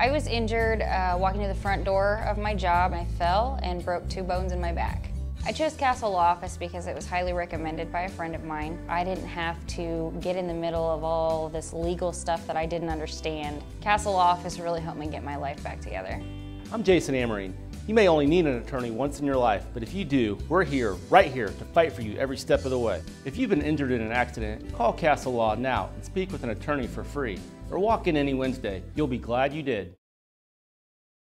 I was injured uh, walking to the front door of my job. I fell and broke two bones in my back. I chose Castle Law Office because it was highly recommended by a friend of mine. I didn't have to get in the middle of all this legal stuff that I didn't understand. Castle Law Office really helped me get my life back together. I'm Jason Amarine. You may only need an attorney once in your life, but if you do, we're here, right here, to fight for you every step of the way. If you've been injured in an accident, call Castle Law now and speak with an attorney for free. Or walk in any Wednesday. You'll be glad you did.